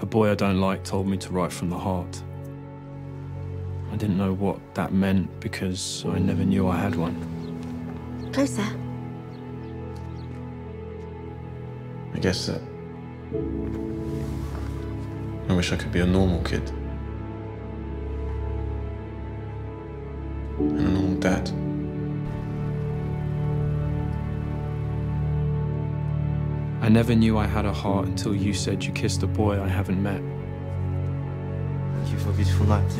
A boy I don't like told me to write from the heart. I didn't know what that meant because I never knew I had one. Closer. I guess that. I wish I could be a normal kid. And a normal dad. I never knew I had a heart until you said you kissed a boy I haven't met. Thank you for a beautiful night.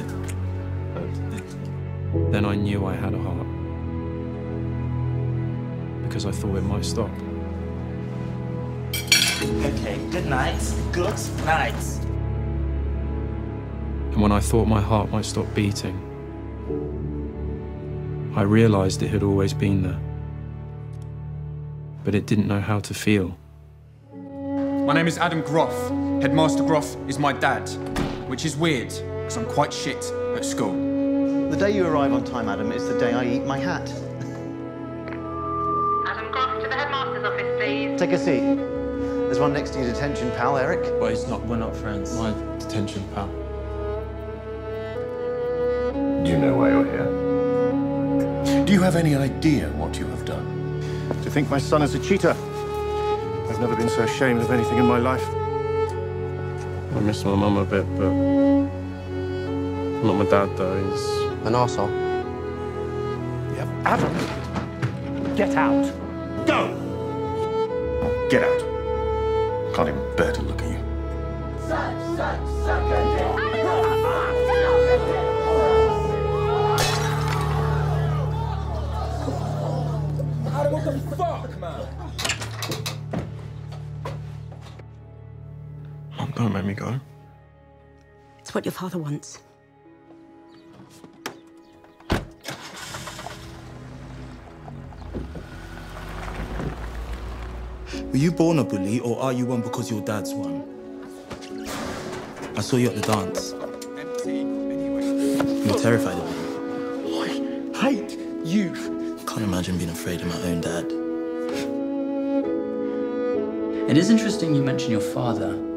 Then I knew I had a heart. Because I thought it might stop. Okay, good night. Good night. And when I thought my heart might stop beating, I realized it had always been there. But it didn't know how to feel. My name is Adam Groff. Headmaster Groff is my dad, which is weird, because I'm quite shit at school. The day you arrive on time, Adam, is the day I eat my hat. Adam Groff to the headmaster's office, please. Take a seat. There's one next to your detention pal, Eric. Well, he's not, we're not friends. My detention pal. Do you know why you're here? Do you have any idea what you have done? To think my son is a cheater. I've never been so ashamed of anything in my life. I miss my mum a bit, but not my dad though. He's An arsehole. Yep. Adam! Get out! Go! Get out. Can't even bear to look at you. Adam, what don't make me go. It's what your father wants. Were you born a bully, or are you one because your dad's one? I saw you at the dance. You were terrified of me. I hate you. Can't imagine being afraid of my own dad. It is interesting you mention your father.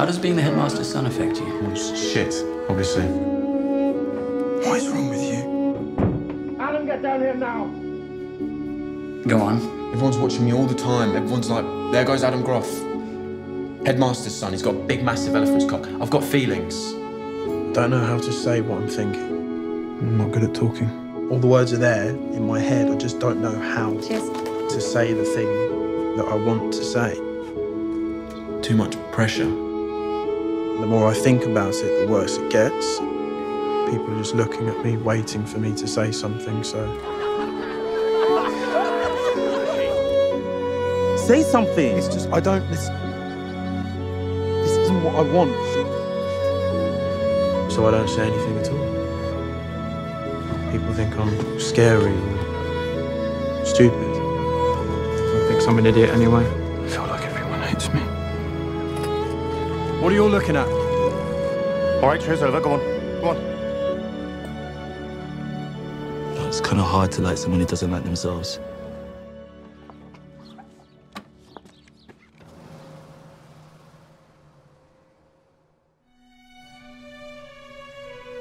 How does being the headmaster's son affect you? Well, shit, obviously. What is wrong with you? Adam, get down here now! Go on. Everyone's watching me all the time. Everyone's like, there goes Adam Groff. Headmaster's son, he's got a big, massive elephant's cock. I've got feelings. Don't know how to say what I'm thinking. I'm not good at talking. All the words are there in my head. I just don't know how to say the thing that I want to say. Too much pressure. The more I think about it, the worse it gets. People are just looking at me, waiting for me to say something, so. Say something! It's just, I don't. This, this isn't what I want. So I don't say anything at all. People think I'm scary or stupid. I think I'm an idiot anyway. I feel like everyone hates me. What are you all looking at? All right, show's over. Go on. Go on. It's kind of hard to like someone who doesn't like themselves.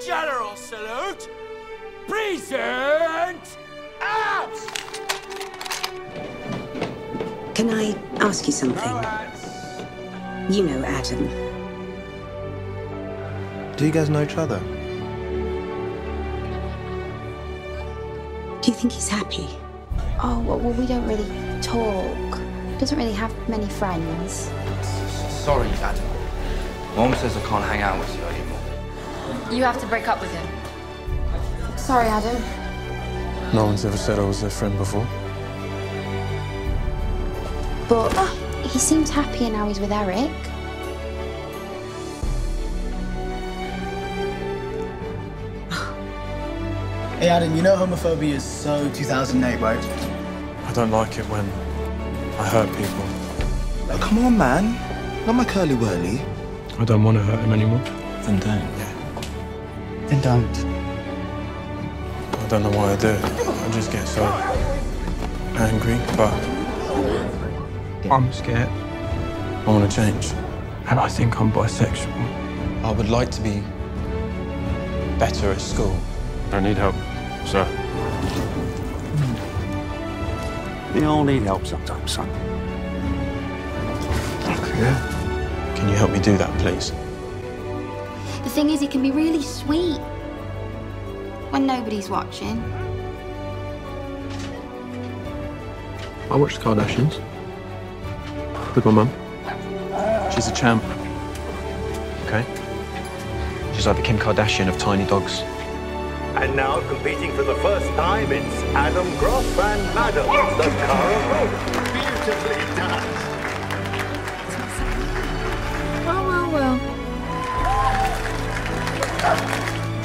General salute! Present! Out! Can I ask you something? You know Adam. Do you guys know each other? Do you think he's happy? Oh, well, well, we don't really talk. He doesn't really have many friends. Sorry, Adam. Mom says I can't hang out with you anymore. You have to break up with him. Sorry, Adam. No one's ever said I was their friend before. But he seems happier now he's with Eric. Hey Adam, you know homophobia is so 2008, right? I don't like it when I hurt people. Oh, come on, man. Not my curly whirly. I don't want to hurt him anymore. Then don't. Then don't. I don't know why I do it. I just get so angry, but I'm scared. I want to change. And I think I'm bisexual. I would like to be better at school. I need help, sir. We all need help sometimes, son. Yeah. Can you help me do that, please? The thing is, it can be really sweet when nobody's watching. I watch the Kardashians with my mum. She's a champ. Okay? She's like the Kim Kardashian of tiny dogs. And now competing for the first time, it's Adam Groff and Madam, the Cara Road. Beautifully done. Well, well, well.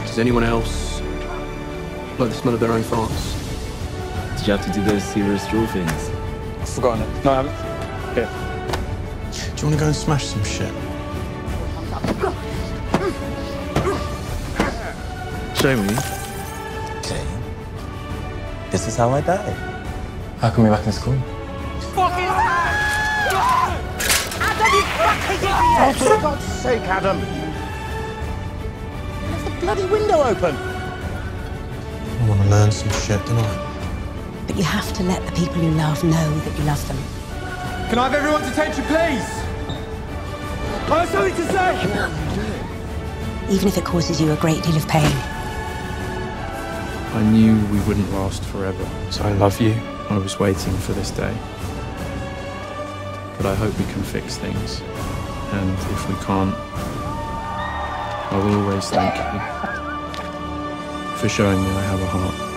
Does anyone else like the smell of their own farts? Did you have to do those serious drill things? I've forgotten it. No, I haven't. Here. Do you want to go and smash some shit? Oh, Show me. Okay. This is how I die. How come you're back in school? Fucking Adam, you fucking Oh, idiot! for God's sake, Adam! Leave the bloody window open! I want to learn some shit, don't I? But you have to let the people you love know that you love them. Can I have everyone's attention, please? I have something to say! Even if it causes you a great deal of pain. I knew we wouldn't last forever, so I love you. I was waiting for this day. But I hope we can fix things. And if we can't, I will always thank you for showing me I have a heart.